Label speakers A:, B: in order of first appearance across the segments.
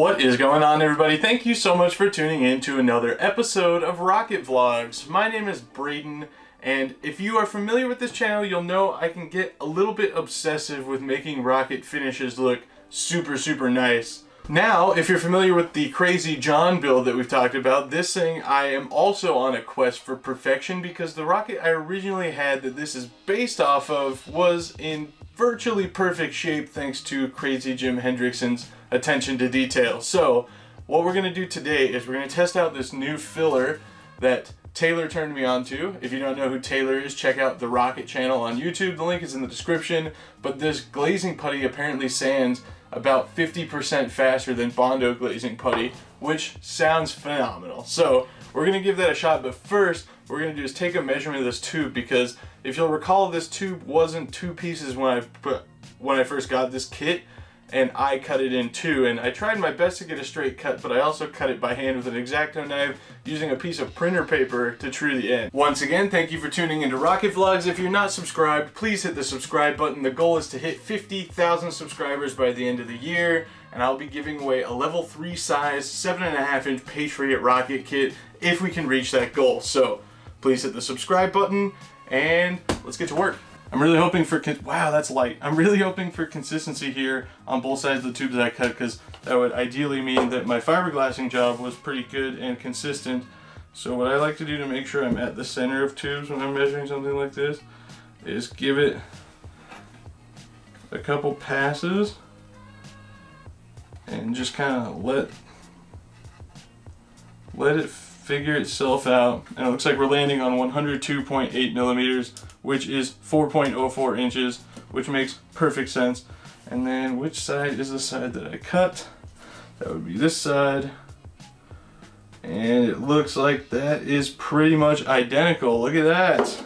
A: What is going on everybody? Thank you so much for tuning in to another episode of Rocket Vlogs. My name is Braden and if you are familiar with this channel you'll know I can get a little bit obsessive with making rocket finishes look super super nice. Now, if you're familiar with the Crazy John build that we've talked about, this thing I am also on a quest for perfection because the rocket I originally had that this is based off of was in virtually perfect shape thanks to Crazy Jim Hendrickson's attention to detail. So, what we're going to do today is we're going to test out this new filler that Taylor turned me on to. If you don't know who Taylor is, check out the Rocket channel on YouTube. The link is in the description. But this glazing putty apparently sands about 50% faster than Bondo glazing putty, which sounds phenomenal. So we're gonna give that a shot, but first what we're gonna do is take a measurement of this tube because if you'll recall, this tube wasn't two pieces when I put when I first got this kit and I cut it in two and I tried my best to get a straight cut but I also cut it by hand with an X-Acto knife using a piece of printer paper to true the end. Once again thank you for tuning into Rocket Vlogs. If you're not subscribed please hit the subscribe button. The goal is to hit 50,000 subscribers by the end of the year and I'll be giving away a level 3 size 7.5 inch Patriot rocket kit if we can reach that goal. So please hit the subscribe button and let's get to work. I'm really hoping for, wow, that's light. I'm really hoping for consistency here on both sides of the tubes that I cut because that would ideally mean that my fiberglassing job was pretty good and consistent. So what I like to do to make sure I'm at the center of tubes when I'm measuring something like this is give it a couple passes and just kind of let let it figure itself out. And it looks like we're landing on 102.8 millimeters, which is 4.04 inches, which makes perfect sense. And then which side is the side that I cut? That would be this side. And it looks like that is pretty much identical. Look at that.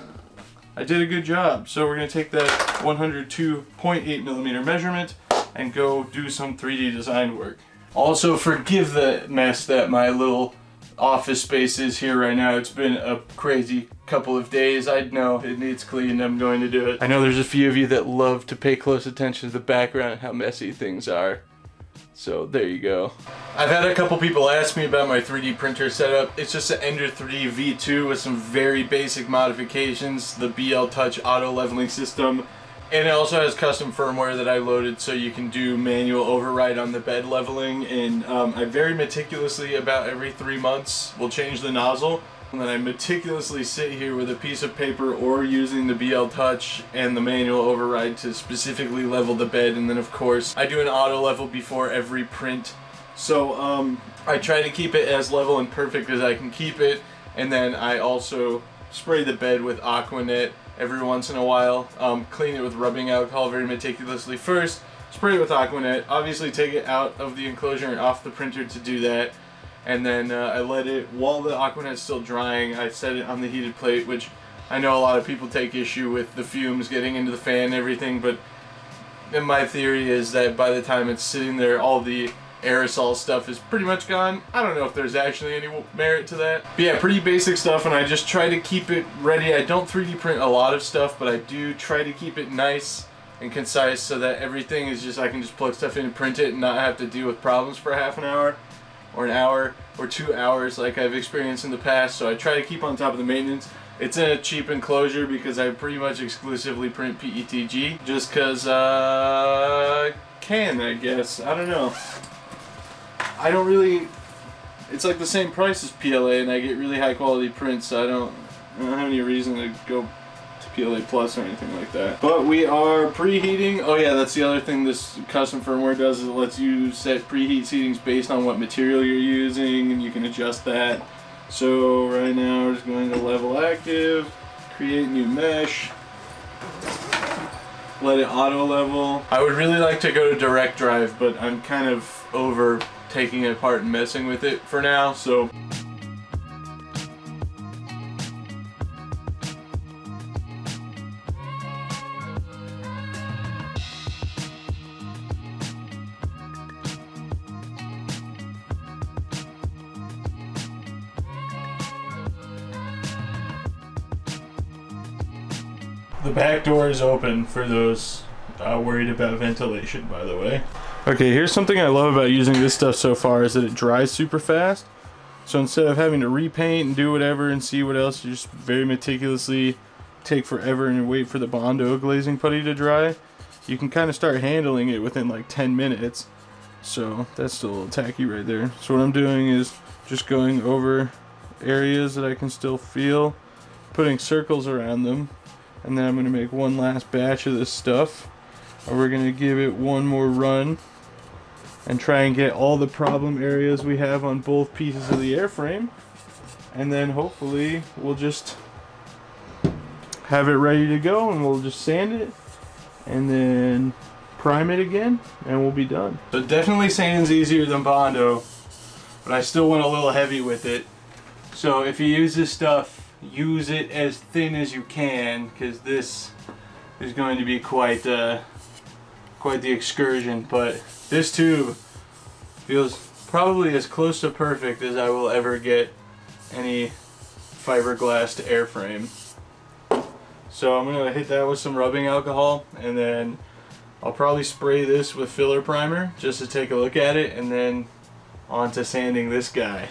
A: I did a good job. So we're gonna take that 102.8 millimeter measurement and go do some 3D design work. Also forgive the mess that my little office space is here right now. It's been a crazy couple of days. I know it needs cleaned. I'm going to do it. I know there's a few of you that love to pay close attention to the background and how messy things are. So there you go. I've had a couple people ask me about my 3D printer setup. It's just an Ender 3 V2 with some very basic modifications. The BL Touch auto leveling system and it also has custom firmware that I loaded so you can do manual override on the bed leveling. And um, I very meticulously, about every three months, will change the nozzle. And then I meticulously sit here with a piece of paper or using the BL Touch and the manual override to specifically level the bed. And then of course, I do an auto level before every print. So um, I try to keep it as level and perfect as I can keep it. And then I also spray the bed with Aquanet every once in a while. Um, clean it with rubbing alcohol very meticulously first. Spray it with Aquanet. Obviously take it out of the enclosure and off the printer to do that. And then uh, I let it, while the Aquanet's still drying, I set it on the heated plate, which I know a lot of people take issue with the fumes getting into the fan and everything, but my theory is that by the time it's sitting there, all the aerosol stuff is pretty much gone. I don't know if there's actually any merit to that. But yeah, pretty basic stuff and I just try to keep it ready. I don't 3D print a lot of stuff, but I do try to keep it nice and concise so that everything is just, I can just plug stuff in and print it and not have to deal with problems for half an hour or an hour or two hours like I've experienced in the past. So I try to keep on top of the maintenance. It's in a cheap enclosure because I pretty much exclusively print PETG just because uh, can I guess. I don't know. I don't really. It's like the same price as PLA, and I get really high quality prints, so I don't, I don't have any reason to go to PLA Plus or anything like that. But we are preheating. Oh yeah, that's the other thing this custom firmware does is it lets you set preheat settings based on what material you're using, and you can adjust that. So right now we're just going to level active, create new mesh, let it auto level. I would really like to go to direct drive, but I'm kind of over taking it apart and messing with it for now, so. The back door is open for those uh, worried about ventilation, by the way. Okay, here's something I love about using this stuff so far is that it dries super fast. So instead of having to repaint and do whatever and see what else, you just very meticulously take forever and wait for the Bondo glazing putty to dry. You can kind of start handling it within like 10 minutes. So that's still a little tacky right there. So what I'm doing is just going over areas that I can still feel, putting circles around them, and then I'm going to make one last batch of this stuff. We're going to give it one more run and try and get all the problem areas we have on both pieces of the airframe. And then hopefully we'll just have it ready to go and we'll just sand it and then prime it again and we'll be done. So definitely sanding's easier than Bondo, but I still went a little heavy with it. So if you use this stuff, use it as thin as you can because this is going to be quite uh, quite the excursion. But this tube feels probably as close to perfect as I will ever get any fiberglass to airframe. So I'm going to hit that with some rubbing alcohol and then I'll probably spray this with filler primer just to take a look at it and then on to sanding this guy.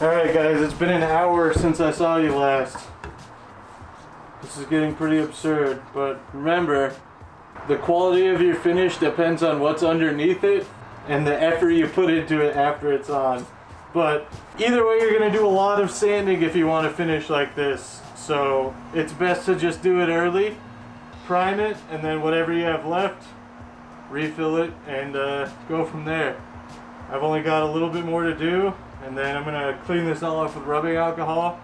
A: Alright guys, it's been an hour since I saw you last. This is getting pretty absurd, but remember, the quality of your finish depends on what's underneath it and the effort you put into it after it's on. But either way, you're to do a lot of sanding if you want to finish like this. So it's best to just do it early, prime it, and then whatever you have left, refill it and uh, go from there. I've only got a little bit more to do, and then I'm gonna clean this all off with rubbing alcohol.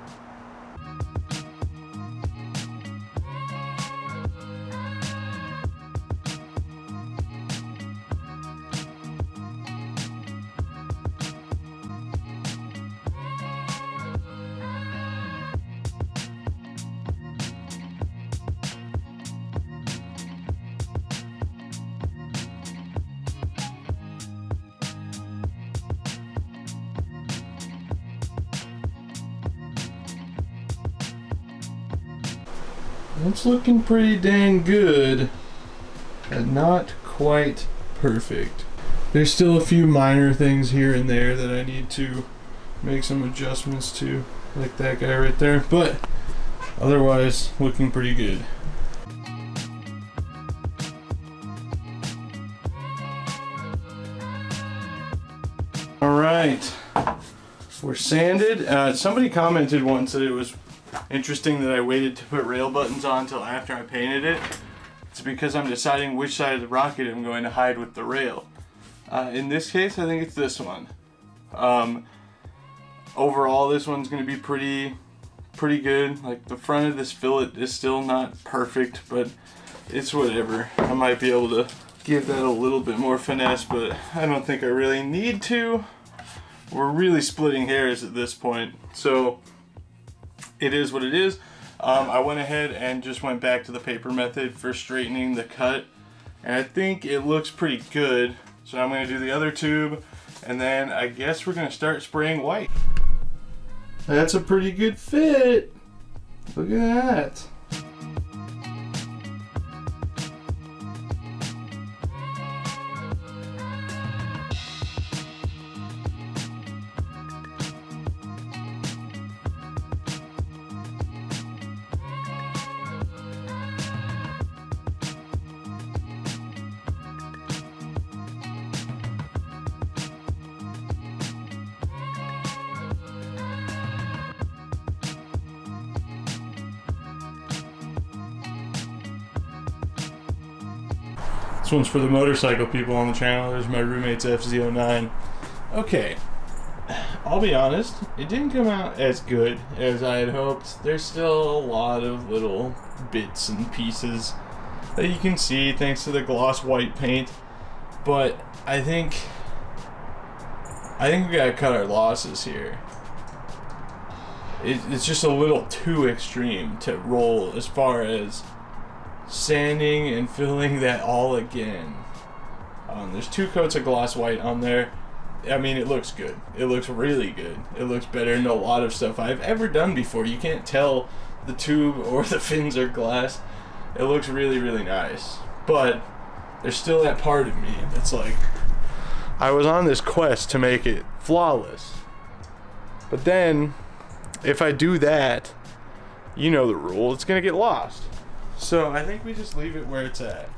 A: It's looking pretty dang good, but not quite perfect. There's still a few minor things here and there that I need to make some adjustments to, like that guy right there, but otherwise looking pretty good. All right, we're sanded. Uh, somebody commented once that it was interesting that I waited to put rail buttons on until after I painted it. It's because I'm deciding which side of the rocket I'm going to hide with the rail. Uh, in this case, I think it's this one. Um, overall, this one's going to be pretty, pretty good. Like the front of this fillet is still not perfect, but it's whatever. I might be able to give that a little bit more finesse, but I don't think I really need to. We're really splitting hairs at this point. So it is what it is. Um, I went ahead and just went back to the paper method for straightening the cut. And I think it looks pretty good. So I'm gonna do the other tube and then I guess we're gonna start spraying white. That's a pretty good fit. Look at that. This one's for the motorcycle people on the channel. There's my roommate's FZ09. Okay, I'll be honest, it didn't come out as good as I had hoped. There's still a lot of little bits and pieces that you can see thanks to the gloss white paint. But I think I think we gotta cut our losses here. It, it's just a little too extreme to roll as far as sanding and filling that all again. Um, there's two coats of gloss white on there. I mean, it looks good. It looks really good. It looks better than a lot of stuff I've ever done before. You can't tell the tube or the fins are glass. It looks really, really nice. But there's still that part of me that's like, I was on this quest to make it flawless. But then, if I do that, you know the rule, it's gonna get lost. So I think we just leave it where it's at.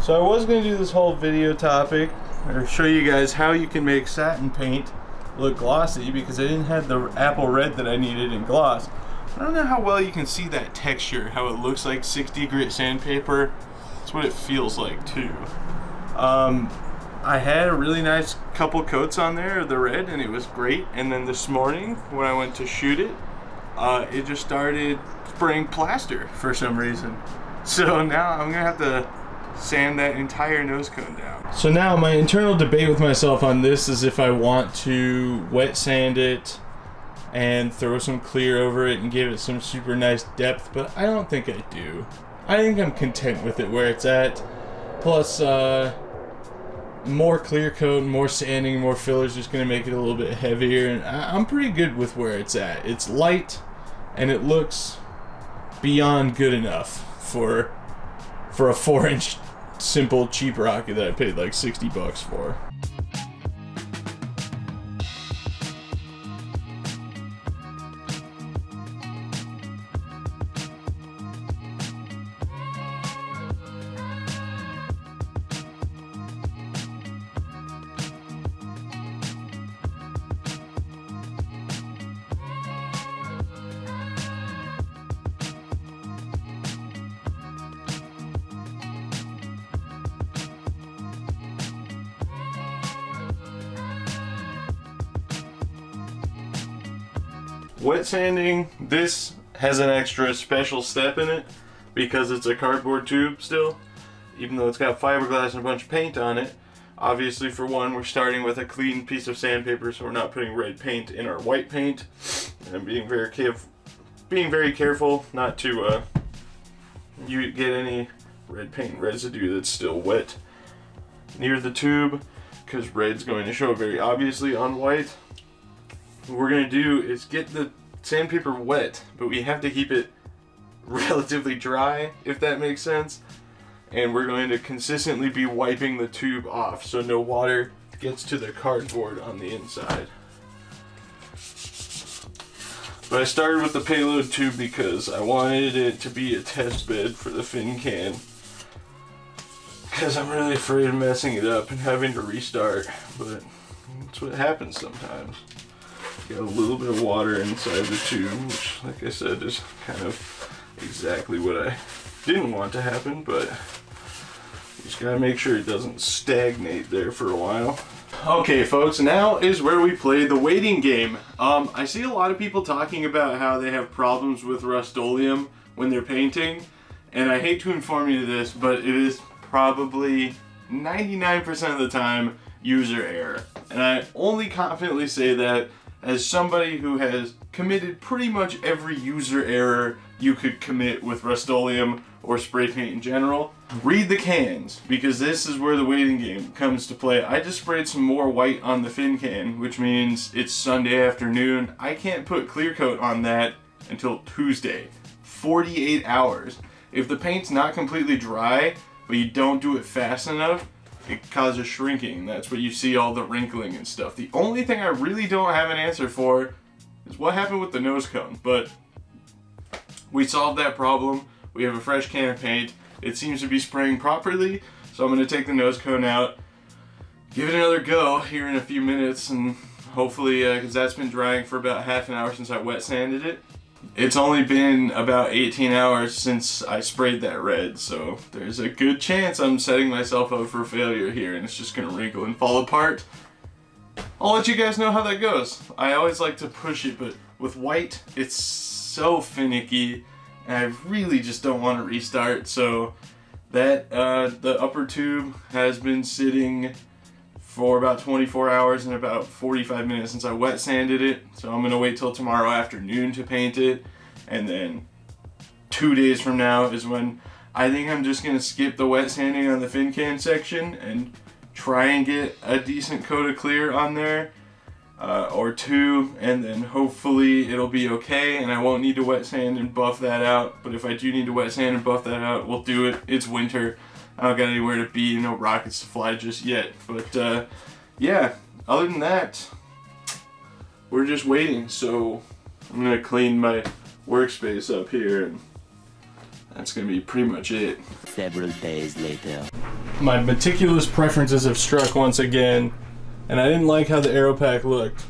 A: So I was gonna do this whole video topic, or show you guys how you can make satin paint look glossy because I didn't have the apple red that I needed in gloss. I don't know how well you can see that texture, how it looks like 60 grit sandpaper. That's what it feels like too. Um, I had a really nice couple coats on there the red and it was great. And then this morning when I went to shoot it, uh, it just started spraying plaster for some reason. So now I'm gonna have to sand that entire nose cone down. So now my internal debate with myself on this is if I want to wet sand it and throw some clear over it and give it some super nice depth, but I don't think I do. I think I'm content with it where it's at. Plus, uh, more clear coat, more sanding, more fillers just gonna make it a little bit heavier, and I I'm pretty good with where it's at. It's light, and it looks beyond good enough for for a four inch simple cheap rocket that I paid like 60 bucks for. Wet sanding, this has an extra special step in it because it's a cardboard tube still, even though it's got fiberglass and a bunch of paint on it. Obviously, for one, we're starting with a clean piece of sandpaper, so we're not putting red paint in our white paint. And being very careful, being very careful not to uh, you get any red paint residue that's still wet near the tube, because red's going to show very obviously on white what we're gonna do is get the sandpaper wet, but we have to keep it relatively dry, if that makes sense. And we're going to consistently be wiping the tube off so no water gets to the cardboard on the inside. But I started with the payload tube because I wanted it to be a test bed for the fin can. Because I'm really afraid of messing it up and having to restart, but that's what happens sometimes. A little bit of water inside the tube, which, like I said, is kind of exactly what I didn't want to happen, but you just gotta make sure it doesn't stagnate there for a while. Okay, folks, now is where we play the waiting game. Um, I see a lot of people talking about how they have problems with Rust-Oleum when they're painting, and I hate to inform you of this, but it is probably 99% of the time user error. And I only confidently say that as somebody who has committed pretty much every user error you could commit with Rust-Oleum or spray paint in general. Read the cans, because this is where the waiting game comes to play. I just sprayed some more white on the fin can, which means it's Sunday afternoon. I can't put clear coat on that until Tuesday. 48 hours. If the paint's not completely dry, but you don't do it fast enough, it causes shrinking. That's what you see all the wrinkling and stuff. The only thing I really don't have an answer for is what happened with the nose cone. But we solved that problem. We have a fresh can of paint. It seems to be spraying properly. So I'm going to take the nose cone out, give it another go here in a few minutes, and hopefully, because uh, that's been drying for about half an hour since I wet sanded it. It's only been about 18 hours since I sprayed that red, so there's a good chance I'm setting myself up for failure here and it's just gonna wrinkle and fall apart. I'll let you guys know how that goes. I always like to push it, but with white, it's so finicky and I really just don't want to restart, so that, uh, the upper tube has been sitting for about 24 hours and about 45 minutes since I wet sanded it. So I'm gonna wait till tomorrow afternoon to paint it. And then two days from now is when I think I'm just gonna skip the wet sanding on the fin can section and try and get a decent coat of clear on there uh, or two and then hopefully it'll be okay and I won't need to wet sand and buff that out but if I do need to wet sand and buff that out we'll do it it's winter I don't got anywhere to be no rockets to fly just yet but uh, yeah other than that we're just waiting so I'm gonna clean my workspace up here and that's gonna be pretty much it.
B: Several days later.
A: My meticulous preferences have struck once again, and I didn't like how the aero pack looked.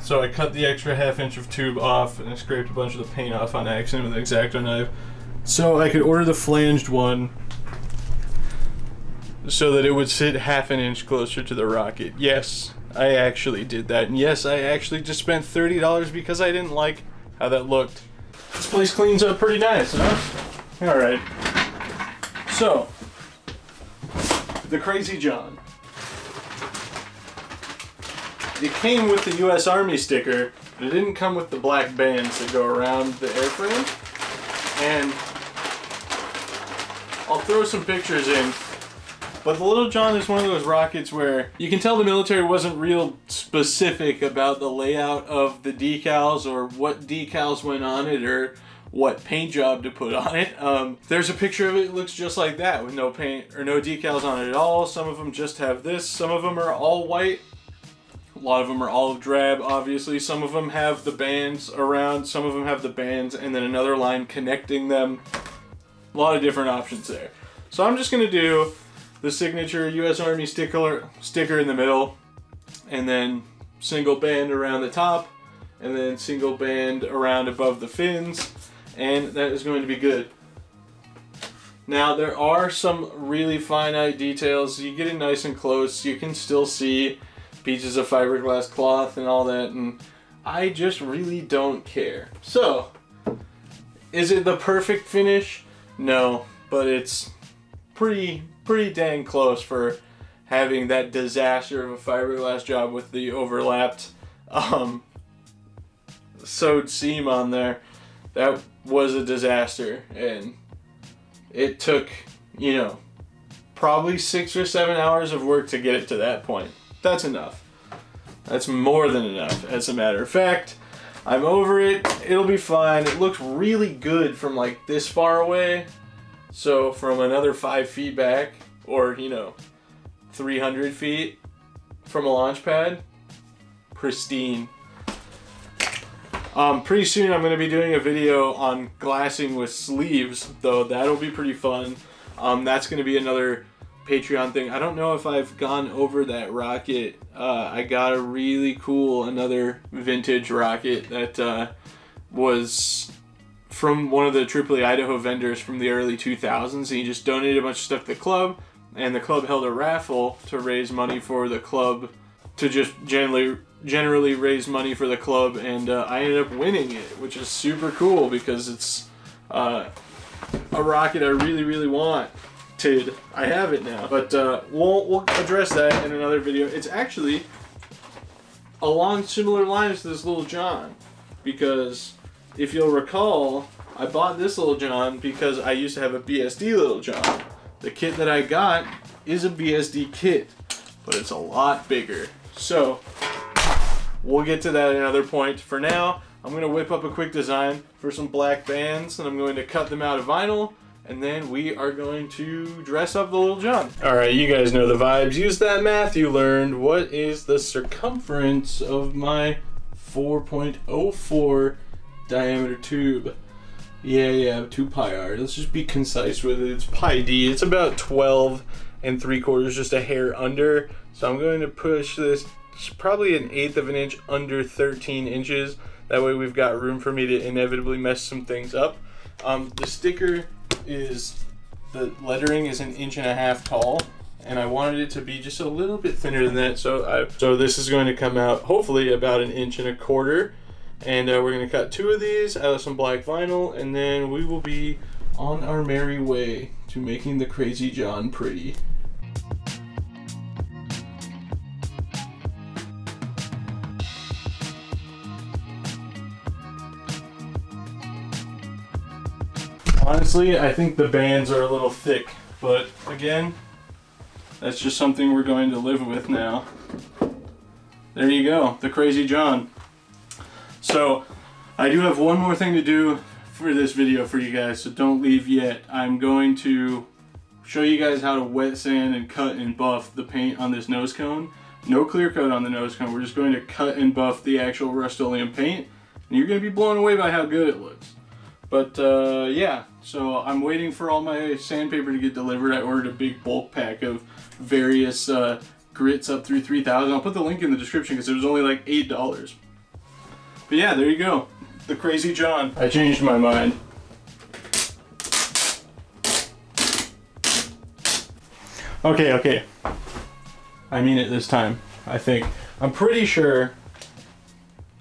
A: So I cut the extra half inch of tube off and I scraped a bunch of the paint off on accident with an X-Acto knife. So I could order the flanged one so that it would sit half an inch closer to the rocket. Yes, I actually did that. And yes, I actually just spent $30 because I didn't like how that looked. This place cleans up pretty nice, huh? Alright. So, the Crazy John. It came with the U.S. Army sticker, but it didn't come with the black bands that go around the airframe. And I'll throw some pictures in but the Little John is one of those rockets where you can tell the military wasn't real specific about the layout of the decals or what decals went on it or what paint job to put on it. Um, there's a picture of it, it looks just like that with no paint or no decals on it at all. Some of them just have this. Some of them are all white. A lot of them are olive drab, obviously. Some of them have the bands around. Some of them have the bands and then another line connecting them. A lot of different options there. So I'm just going to do the signature U.S. Army sticker sticker in the middle, and then single band around the top, and then single band around above the fins, and that is going to be good. Now there are some really finite details. You get it nice and close, you can still see pieces of fiberglass cloth and all that, and I just really don't care. So, is it the perfect finish? No, but it's pretty pretty dang close for having that disaster of a fiberglass job with the overlapped um, sewed seam on there. That was a disaster and it took, you know, probably six or seven hours of work to get it to that point. That's enough. That's more than enough, as a matter of fact. I'm over it. It'll be fine. It looks really good from like this far away. So from another five feet back, or you know, 300 feet from a launch pad, pristine. Um, pretty soon I'm going to be doing a video on glassing with sleeves, though that'll be pretty fun. Um, that's going to be another Patreon thing. I don't know if I've gone over that rocket. Uh, I got a really cool, another vintage rocket that uh, was from one of the Tripoli Idaho vendors from the early 2000s. And he just donated a bunch of stuff to the club, and the club held a raffle to raise money for the club, to just generally generally raise money for the club, and uh, I ended up winning it, which is super cool because it's uh, a rocket I really really want. I have it now, but uh, we'll we'll address that in another video. It's actually along similar lines to this little John, because if you'll recall, I bought this little John because I used to have a BSD little John. The kit that I got is a BSD kit, but it's a lot bigger. So, we'll get to that another point. For now, I'm going to whip up a quick design for some black bands, and I'm going to cut them out of vinyl, and then we are going to dress up the little John. All right, you guys know the vibes. Use that math you learned. What is the circumference of my 4.04 diameter tube. Yeah, yeah, 2 pi r. Let's just be concise with it. It's pi d. It's about 12 and 3 quarters, just a hair under. So I'm going to push this probably an eighth of an inch under 13 inches. That way we've got room for me to inevitably mess some things up. Um, the sticker is, the lettering is an inch and a half tall and I wanted it to be just a little bit thinner than that. So I, so this is going to come out hopefully about an inch and a quarter. And uh, we're going to cut two of these out of some black vinyl, and then we will be on our merry way to making the Crazy John pretty. Honestly, I think the bands are a little thick, but again, that's just something we're going to live with now. There you go, the Crazy John. So, I do have one more thing to do for this video for you guys, so don't leave yet. I'm going to show you guys how to wet sand and cut and buff the paint on this nose cone. No clear coat on the nose cone, we're just going to cut and buff the actual Rust-Oleum paint, and you're going to be blown away by how good it looks. But uh, yeah, so I'm waiting for all my sandpaper to get delivered. I ordered a big bulk pack of various uh, grits up through 3000 I'll put the link in the description because it was only like $8. But yeah, there you go. The Crazy John. I changed my mind. Okay, okay. I mean it this time. I think. I'm pretty sure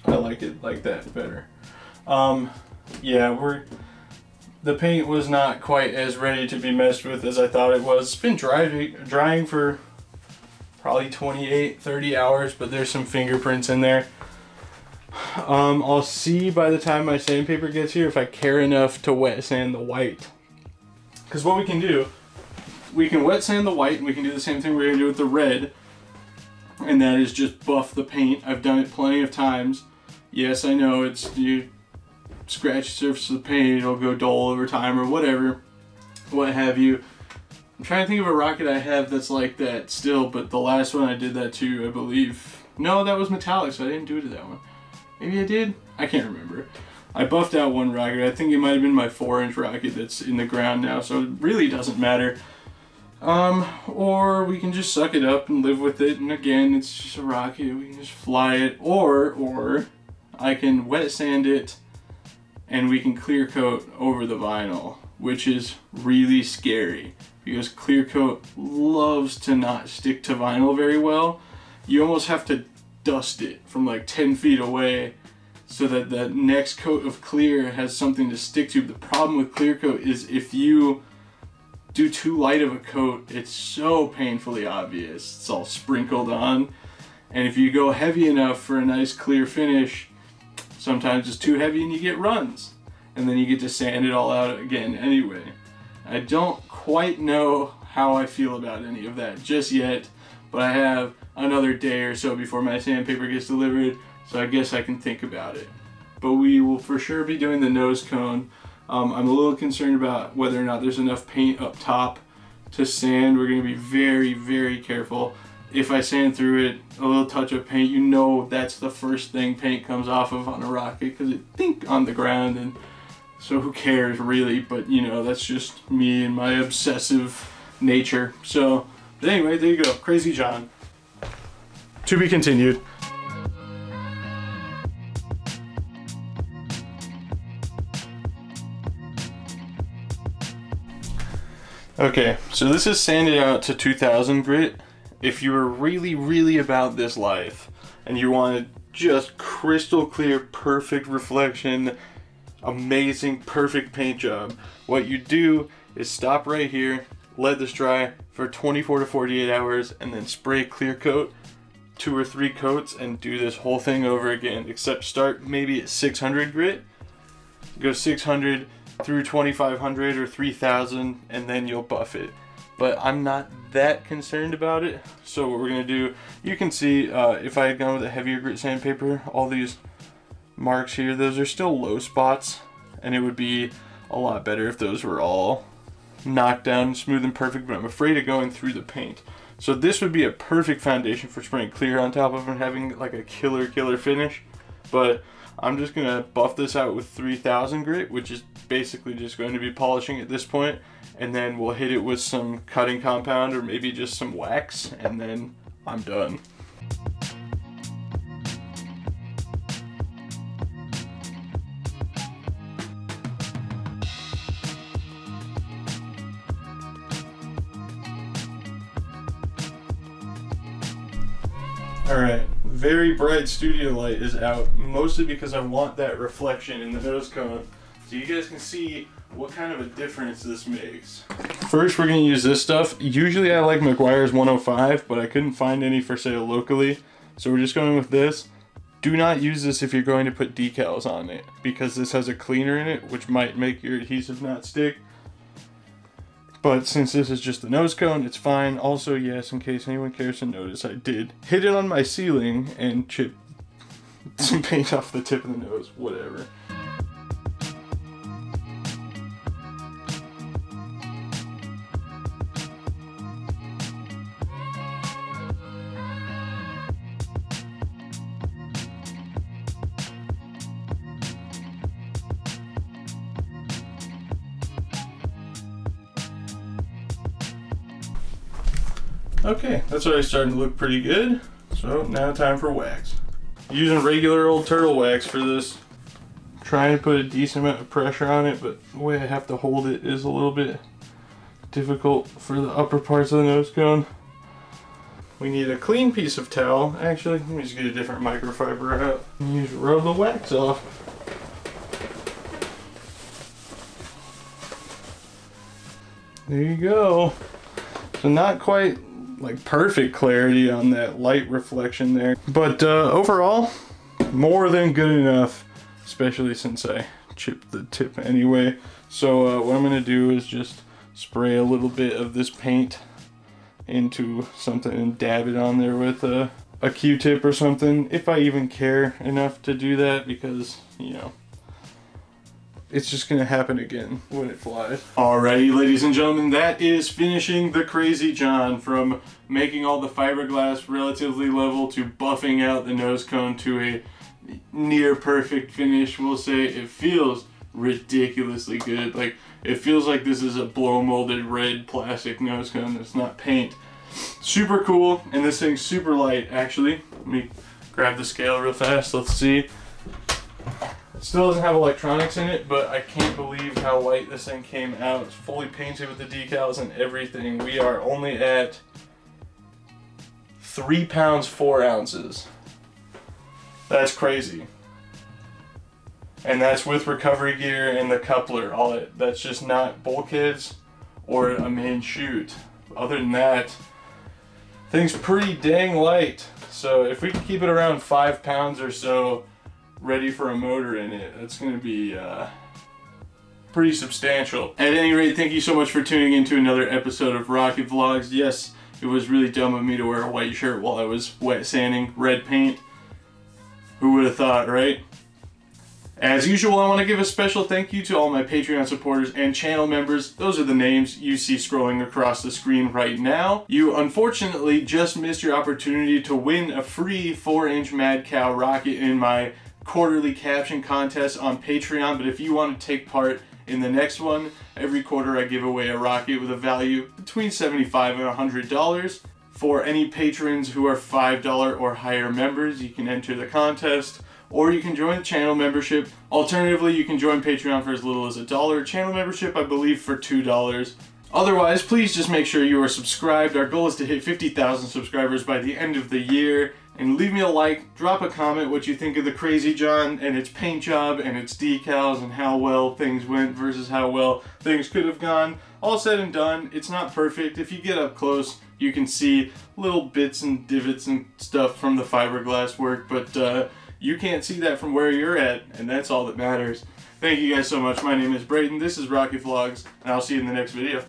A: I like it like that better. Um, yeah, we're the paint was not quite as ready to be messed with as I thought it was. It's been drying drying for probably 28, 30 hours, but there's some fingerprints in there. Um, I'll see by the time my sandpaper gets here if I care enough to wet sand the white. Because what we can do, we can wet sand the white and we can do the same thing we're going to do with the red. And that is just buff the paint. I've done it plenty of times. Yes, I know it's you scratch the surface of the paint, it'll go dull over time or whatever, what have you. I'm trying to think of a rocket I have that's like that still, but the last one I did that to, I believe. No, that was metallic, so I didn't do it to that one. Maybe I did? I can't remember. I buffed out one rocket. I think it might have been my 4-inch rocket that's in the ground now, so it really doesn't matter. Um, or we can just suck it up and live with it, and again, it's just a rocket, we can just fly it. Or, or, I can wet sand it, and we can clear coat over the vinyl, which is really scary, because clear coat loves to not stick to vinyl very well. You almost have to dust it from like 10 feet away so that the next coat of clear has something to stick to. The problem with clear coat is if you do too light of a coat, it's so painfully obvious. It's all sprinkled on. And if you go heavy enough for a nice clear finish, sometimes it's too heavy and you get runs. And then you get to sand it all out again anyway. I don't quite know how I feel about any of that just yet, but I have another day or so before my sandpaper gets delivered, so I guess I can think about it. But we will for sure be doing the nose cone. Um, I'm a little concerned about whether or not there's enough paint up top to sand. We're gonna be very, very careful. If I sand through it, a little touch of paint, you know that's the first thing paint comes off of on a rocket because it think on the ground and so who cares really, but you know, that's just me and my obsessive nature. So, but anyway, there you go, Crazy John. To be continued. Okay, so this is sanded out to 2000 grit. If you were really, really about this life and you wanted just crystal clear, perfect reflection, amazing, perfect paint job, what you do is stop right here, let this dry for 24 to 48 hours, and then spray clear coat, two or three coats, and do this whole thing over again. Except start maybe at 600 grit, go 600 through 2500 or 3000 and then you'll buff it but I'm not that concerned about it. So what we're gonna do you can see uh, if I had gone with a heavier grit sandpaper all these marks here those are still low spots and it would be a lot better if those were all knocked down smooth and perfect but I'm afraid of going through the paint. So this would be a perfect foundation for spraying clear on top of and having like a killer killer finish but I'm just gonna buff this out with 3000 grit, which is basically just going to be polishing at this point, and then we'll hit it with some cutting compound or maybe just some wax, and then I'm done. Alright, very bright studio light is out, mostly because I want that reflection in the nose cone so you guys can see what kind of a difference this makes. First, we're gonna use this stuff. Usually I like Meguiar's 105, but I couldn't find any for sale locally. So we're just going with this. Do not use this if you're going to put decals on it, because this has a cleaner in it, which might make your adhesive not stick. But since this is just the nose cone, it's fine. Also, yes, in case anyone cares to notice, I did hit it on my ceiling and chip some paint off the tip of the nose, whatever. Okay, that's already starting to look pretty good. So now time for wax. Using regular old turtle wax for this. Trying to put a decent amount of pressure on it, but the way I have to hold it is a little bit difficult for the upper parts of the nose cone. We need a clean piece of towel. Actually, let me just get a different microfiber out. And just rub the wax off. There you go. So not quite like perfect clarity on that light reflection there. But uh, overall, more than good enough, especially since I chipped the tip anyway. So uh, what I'm gonna do is just spray a little bit of this paint into something and dab it on there with a, a Q-tip or something, if I even care enough to do that because, you know, it's just gonna happen again when it flies. Alrighty, ladies and gentlemen, that is finishing the Crazy John from making all the fiberglass relatively level to buffing out the nose cone to a near perfect finish. We'll say it feels ridiculously good. Like, it feels like this is a blow molded red plastic nose cone. It's not paint. Super cool, and this thing's super light, actually. Let me grab the scale real fast. Let's see. Still doesn't have electronics in it, but I can't believe how light this thing came out. It's fully painted with the decals and everything. We are only at three pounds, four ounces. That's crazy. And that's with recovery gear and the coupler. All it, that's just not bulkheads or a main chute. Other than that, thing's pretty dang light. So if we can keep it around five pounds or so, ready for a motor in it. That's going to be uh, pretty substantial. At any rate, thank you so much for tuning in to another episode of Rocket Vlogs. Yes, it was really dumb of me to wear a white shirt while I was wet sanding red paint. Who would have thought, right? As usual, I want to give a special thank you to all my Patreon supporters and channel members. Those are the names you see scrolling across the screen right now. You unfortunately just missed your opportunity to win a free 4-inch Mad Cow rocket in my quarterly caption contest on Patreon, but if you want to take part in the next one, every quarter I give away a rocket with a value between $75 and $100. For any patrons who are $5 or higher members, you can enter the contest or you can join the channel membership. Alternatively, you can join Patreon for as little as a dollar. Channel membership, I believe, for $2. Otherwise, please just make sure you are subscribed. Our goal is to hit 50,000 subscribers by the end of the year and leave me a like, drop a comment what you think of the Crazy John and its paint job and its decals and how well things went versus how well things could have gone. All said and done, it's not perfect. If you get up close, you can see little bits and divots and stuff from the fiberglass work, but uh, you can't see that from where you're at, and that's all that matters. Thank you guys so much. My name is Brayden, this is Rocket Vlogs, and I'll see you in the next video.